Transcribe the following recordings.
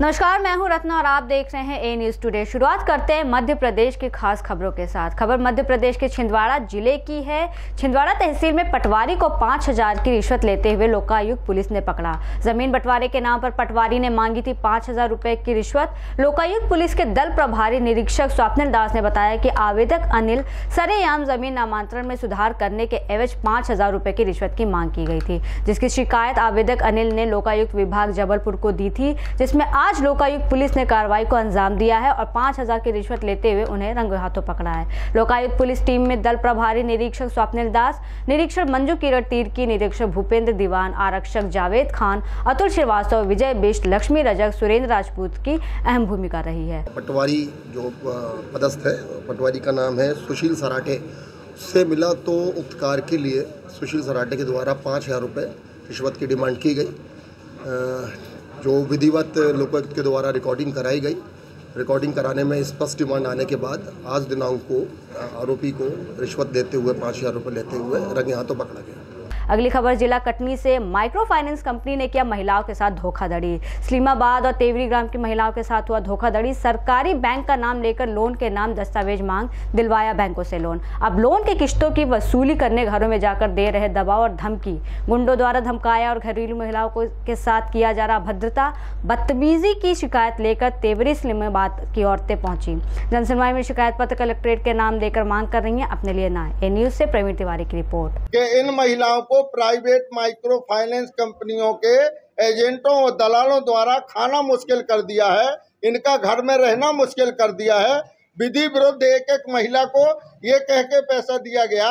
नमस्कार, मैं हूँ रत्ना और आप देख रहे हैं ए न्यूज़ टुडे शुरुआत करते हैं मध्य प्रदेश की खास खबरों के साथ। खबर मध्य प्रदेश के छिंदवाड़ा ज़िले की है। छिंदवाड़ा तहसील में पटवारी को पाँच हज़ार की रिश्वत लेते हुए लोकायुक्त पुलिस ने पकड़ा। ज़मीन बंटवारे के नाम पर पटवारी ने मांगी थी पाँच हज़ार रुपए की रिश्वत। लोकायुक्त पुलिस के दल प्रभारी निरीक्षक स्वप्निल दास ने बताया कि आवेदक अनिल सरेआम ज़मीन नामांतरण में सुधार करने के एवज पाँच हज़ार रुपए की रिश्वत की मांग की गई थी, जिसकी शिकायत आवेदक अनिल ने लोकायुक्त विभाग जबलपुर को दी थी, जिसमें लोकायुक्त पुलिस ने कार्रवाई को अंजाम दिया है और पाँच हज़ार की रिश्वत लेते हुए उन्हें रंग हाथों पकड़ा है। लोकायुक्त पुलिस टीम में दल प्रभारी निरीक्षक स्वप्निल दास, निरीक्षक मंजू किरण तीर की निरीक्षक भूपेंद्र दीवान, आरक्षक जावेद खान, अतुल श्रीवास्तव, विजय बिष्ट, लक्ष्मी रजक, सुरेंद्र राजपूत की अहम भूमिका रही है। पटवारी जो पदस्थ है, पटवारी का नाम है सुशील सराठे। से मिला तो उपकार के लिए सुशील सराठे के द्वारा पाँच हज़ार रुपये रिश्वत की डिमांड की गई। जो विधिवत लोकायुक्त के द्वारा रिकॉर्डिंग कराई गई। रिकॉर्डिंग कराने में स्पष्ट डिमांड आने के बाद आज दिनांक को, आरोपी को रिश्वत देते हुए पाँच हज़ार रुपये लेते हुए रंगे हाथों पकड़ा गया। अगली खबर, जिला कटनी से माइक्रो फाइनेंस कंपनी ने किया महिलाओं के साथ धोखाधड़ी। स्लीमाबाद और तेवरी ग्राम की महिलाओं के साथ हुआ धोखाधड़ी। सरकारी बैंक का नाम लेकर लोन के नाम दस्तावेज़ मांग, दिलवाया बैंकों से लोन। अब लोन के किश्तों की वसूली करने घरों में जाकर दे रहे दबाव और धमकी। गुंडों द्वारा धमकाया और घरेलू महिलाओं को के साथ किया जा रहा भद्रता। बदतमीजी की शिकायत लेकर तेवरी स्लीमाबाद की औरतें पहुँची। जनसुनवाई में शिकायत पत्र कलेक्ट्रेट के नाम देकर मांग कर रही है। अपने लिए ना, ए न्यूज़ से प्रवीण तिवारी की रिपोर्ट। इन महिलाओं को को प्राइवेट माइक्रो फाइनेंस कंपनियों के एजेंटों और दलालों द्वारा खाना मुश्किल कर दिया है, इनका घर में रहना मुश्किल कर दिया है। विधि विरुद्ध एक एक महिला को ये कह के पैसा दिया गया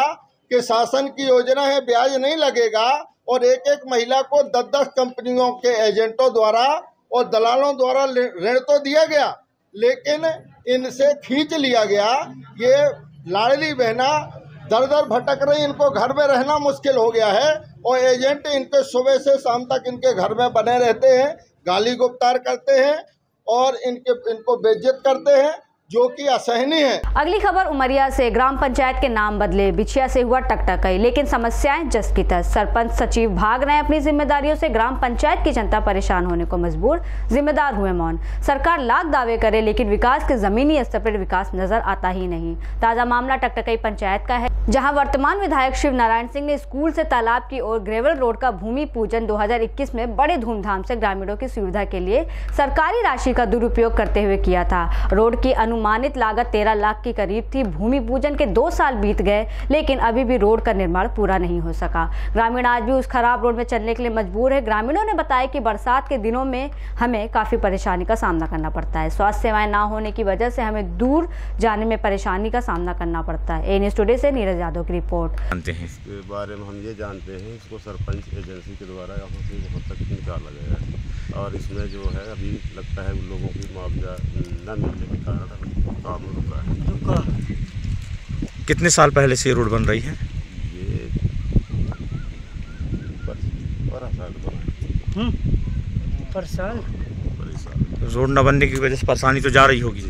कि शासन की योजना है, ब्याज नहीं लगेगा और एक एक महिला को दस दस कंपनियों के एजेंटों द्वारा और दलालों द्वारा ऋण तो दिया गया, लेकिन इनसे खींच लिया गया। ये लाडली बहना दर दर भटक रही, इनको घर में रहना मुश्किल हो गया है और एजेंट इनके सुबह से शाम तक इनके घर में बने रहते हैं, गाली गुप्तार करते हैं और इनके, इनको बेज्जत करते हैं। जो कि असहनीय है। अगली खबर, उमरिया से ग्राम पंचायत के नाम बदले बिछिया से हुआ टकटकई, लेकिन समस्याएँ जस की तस। सरपंच सचिव भाग रहे अपनी जिम्मेदारियों से। ग्राम पंचायत की जनता परेशान होने को मजबूर, जिम्मेदार हुए मौन। सरकार लाख दावे करे, लेकिन विकास के जमीनी स्तर पर विकास नज़र आता ही नहीं। ताज़ा मामला टकटकई पंचायत का है, जहाँ वर्तमान विधायक शिव नारायण सिंह ने स्कूल ऐसी तालाब की ओर ग्रेवल रोड का भूमि पूजन दो हज़ार इक्कीस में बड़े धूमधाम ऐसी ग्रामीणों की सुविधा के लिए सरकारी राशि का दुरुपयोग करते हुए किया था। रोड की अनु अनुमानित लागत तेरह लाख के करीब थी। भूमि पूजन के दो साल बीत गए लेकिन अभी भी रोड का निर्माण पूरा नहीं हो सका। ग्रामीण आज भी उस खराब रोड में चलने के लिए मजबूर है। ग्रामीणों ने बताया कि बरसात के दिनों में हमें काफ़ी परेशानी का सामना करना पड़ता है। स्वास्थ्य सेवाएँ ना होने की वजह से हमें दूर जाने में परेशानी का सामना करना पड़ता है। ए न्यूज़ टूडे से नीरज यादव की रिपोर्ट। जानते हैं। इसके बारे में हम ये जानते हैं इसको सरपंच एजेंसी के द्वारा यहाँ से बहुत तक निकाला गया है। और इसमें जो है अभी लगता है उन लोगों की मुआवजा न मिलने के कारण काम रुका है रुका कितने साल पहले से ये रोड बन रही है? ये बारह साल बना हम्म। पर साल रोड न बनने की वजह से परेशानी तो जा रही होगी।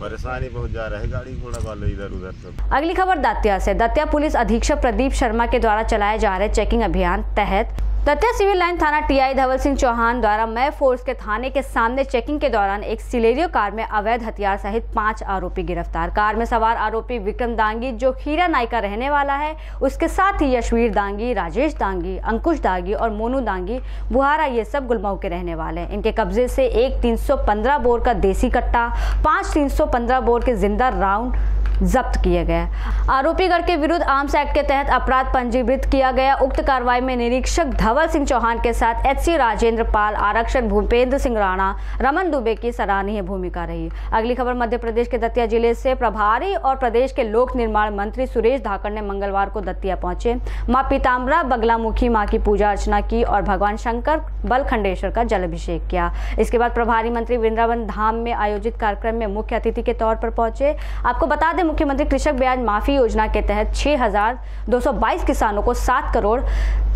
परेशानी बहुत जा रहा है गाड़ी घोड़ा वाले इधर उधर सब। अगली खबर दतिया से। दतिया पुलिस अधीक्षक प्रदीप शर्मा के द्वारा चलाए जा रहे चेकिंग अभियान तहत दतिया सिविल लाइन थाना टीआई धवल सिंह चौहान द्वारा मय फोर्स के थाने के सामने चेकिंग के दौरान एक सिलेरियो कार में अवैध हथियार सहित पाँच आरोपी गिरफ़्तार। कार में सवार आरोपी विक्रम दांगी, जो खीरा नाई का रहने वाला है, उसके साथ ही यशवीर दांगी, राजेश दांगी, अंकुश दांगी और मोनू दांगी, बुहारा, ये सब गुलमऊ के रहने वाले हैं। इनके कब्जे से एक तीन बोर का देसी कट्टा, पाँच तीन बोर के ज़िंदा राउंड जब्त किए गए। आरोपीगढ़ के विरुद्ध आर्म्स एक्ट के तहत अपराध पंजीकृत किया गया। उक्त कार्रवाई में निरीक्षक धवल सिंह चौहान के साथ एच सी राजेंद्र पाल, आरक्षक भूपेंद्र सिंह राणा, रमन दुबे की सराहनीय भूमिका रही। अगली खबर मध्य प्रदेश के दतिया ज़िले से प्रभारी और प्रदेश के लोक निर्माण मंत्री सुरेश धाकड़ ने मंगलवार को दतिया पहुँचे। माँ पीताम्बरा, बगलामुखी माँ की पूजा अर्चना की और भगवान शंकर, बलखंडेश्वर का जल अभिषेक किया। इसके बाद प्रभारी मंत्री वृंदावन धाम में आयोजित कार्यक्रम में मुख्य अतिथि के तौर पर पहुँचे। आपको बता दें मुख्यमंत्री कृषक ब्याज माफ़ी योजना के तहत 6,222 किसानों को 7 करोड़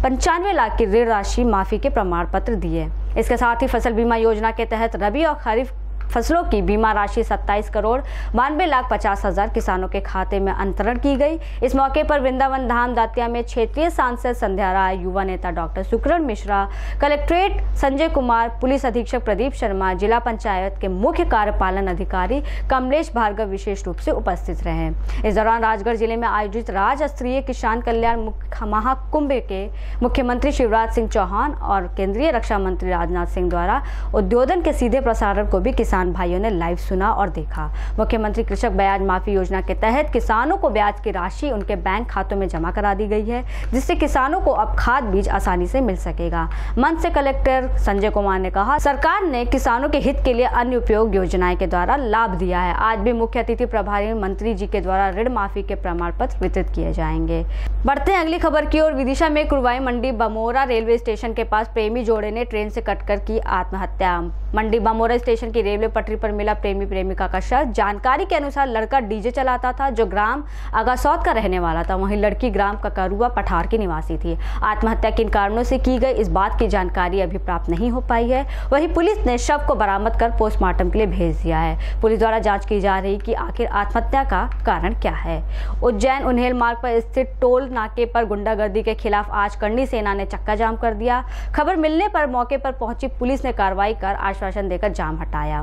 पंचानवे लाख की ऋण राशि माफ़ी के प्रमाण पत्र दिए। इसके साथ ही फ़सल बीमा योजना के तहत रबी और खरीफ फ़सलों की बीमा राशि 27 करोड़, बानवे लाख पचास हज़ार किसानों के खाते में अंतरण की गई। इस मौके पर वृंदावन धाम दातिया में क्षेत्रीय सांसद संध्या राय, युवा नेता doctor Sukaran Mishra, collectorate Sanjay Kumar, police अधीक्षक प्रदीप शर्मा, जिला पंचायत के मुख्य कार्यपालन अधिकारी कमलेश भार्गव विशेष रूप से उपस्थित रहे। इस दौरान राजगढ़ ज़िले में आयोजित राज्य स्तरीय किसान कल्याण महाकुंभ के मुख्यमंत्री शिवराज सिंह चौहान और केंद्रीय रक्षा मंत्री राजनाथ सिंह द्वारा उद्योधन के सीधे प्रसारण को भी किसान भाइयों ने लाइव सुना और देखा। मुख्यमंत्री कृषक ब्याज माफ़ी योजना के तहत किसानों को ब्याज की राशि उनके बैंक खातों में जमा करा दी गई है, जिससे किसानों को अब खाद बीज आसानी से मिल सकेगा। मंच से कलेक्टर संजय कुमार ने कहा, सरकार ने किसानों के हित के लिए अन्य उपयोग योजनाएँ के द्वारा लाभ दिया है। आज भी मुख्य अतिथि प्रभारी मंत्री जी के द्वारा ऋण माफ़ी के प्रमाण पत्र वितरित किए जाएँगे। बढ़ते हैं अगली खबर की ओर। विदिशा में कुरवाई मंडी बमोरा रेलवे स्टेशन के पास प्रेमी जोड़े ने ट्रेन से कटकर की आत्महत्या। मंडी बमोरा स्टेशन की रेलवे पटरी पर मिला प्रेमी प्रेमिका का शव। जानकारी के अनुसार लड़का डीजे चलाता था, जो ग्राम आगासौद का रहने वाला था। वहीं लड़की ग्राम ककारुआ पठार की निवासी थी। आत्महत्या किन कारणों से की गई इस बात की जानकारी अभी प्राप्त नहीं हो पाई है। वहीं पुलिस ने शव को बरामद कर पोस्टमार्टम के लिए भेज दिया है। पुलिस द्वारा जाँच की जा रही कि आखिर आत्महत्या का कारण क्या है। उज्जैन उन्हेल मार्ग पर स्थित टोल नाके पर गुंडागर्दी के खिलाफ आज करनी सेना ने चक्का जाम कर दिया। खबर मिलने पर मौके पर पहुँची पुलिस ने कार्रवाई कर आश्वासन देकर जाम हटाया।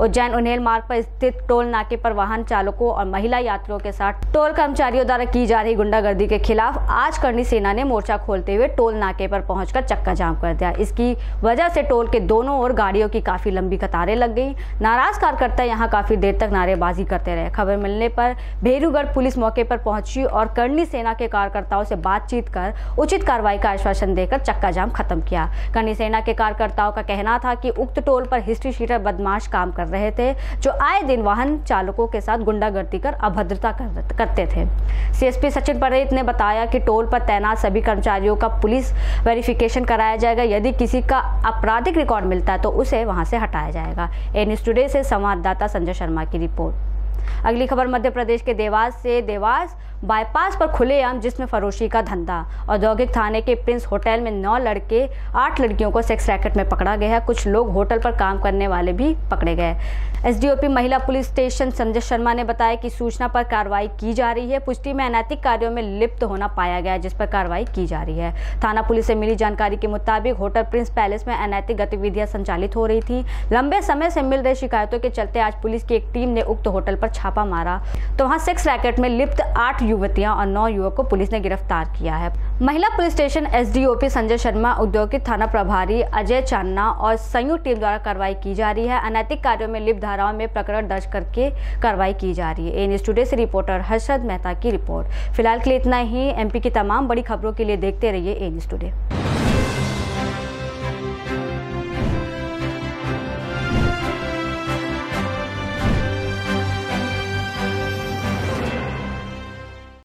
उज्जैन उन्हेल मार्ग पर स्थित टोल नाके पर वाहन चालकों और महिला यात्रियों के साथ टोल कर्मचारियों द्वारा की जा रही गुंडागर्दी के खिलाफ आज करनी सेना ने मोर्चा खोलते हुए टोल नाके पर पहुंचकर चक्का जाम कर दिया। इसकी वजह से टोल के दोनों ओर गाड़ियों की काफ़ी लंबी कतारें लग गई। नाराज़ कार्यकर्ता यहाँ काफ़ी देर तक नारेबाजी करते रहे। खबर मिलने पर भेरूगढ़ पुलिस मौके पर पहुँची और करनी सेना के कार्यकर्ताओं से बातचीत कर उचित कार्रवाई का आश्वासन देकर चक्का जाम खत्म किया। करनी सेना के कार्यकर्ताओं का कहना था कि उक्त टोल पर हिस्ट्री शीटर बदमाश काम कर रहे थे जो आए दिन वाहन चालकों के साथ गुंडागर्दी कर अभद्रता कर, करते थे। सीएसपी सचिन परेत ने बताया कि टोल पर तैनात सभी कर्मचारियों का पुलिस वेरिफिकेशन कराया जाएगा। यदि किसी का आपराधिक रिकॉर्ड मिलता है तो उसे वहाँ से हटाया जाएगा। ए न्यूज़ टुडे से संवाददाता संजय शर्मा की रिपोर्ट। अगली खबर मध्य प्रदेश के देवास से। देवास बाईपास पर खुलेआम जिसमें फरोशी का धंधा। औद्योगिक थाने के प्रिंस होटल में नौ लड़के, आठ लड़कियों को सेक्स रैकेट में पकड़ा गया कुछ लोग होटल पर काम करने वाले भी पकड़े गए। एसडीओपी महिला पुलिस स्टेशन संजय शर्मा ने बताया कि सूचना पर कार्रवाई की जा रही है। पुष्टि में अनैतिक कार्यों में लिप्त होना पाया गया, जिस पर कार्रवाई की जा रही है। थाना पुलिस से मिली जानकारी के मुताबिक होटल प्रिंस पैलेस में अनैतिक गतिविधियाँ संचालित हो रही थी। लंबे समय से मिल रही शिकायतों के चलते आज पुलिस की एक टीम ने उक्त होटल पर छापा मारा। तो वहाँ सेक्स रैकेट में लिप्त आठ युवतियाँ और नौ युवक को पुलिस ने गिरफ़्तार किया है। महिला police station SDOP Sanjay Sharma, औद्योगिक थाना प्रभारी अजय चान्ना और संयुक्त टीम द्वारा कार्रवाई की जा रही है। अनैतिक कार्यों में लिप्त धाराओं में प्रकरण दर्ज करके कार्रवाई की जा रही है। एन स्टूडियो टुडे से रिपोर्टर हर्षद मेहता की रिपोर्ट। फ़िलहाल के लिए इतना ही। एमपी की तमाम बड़ी खबरों के लिए देखते रहिए एन स्टूडियो टुडे।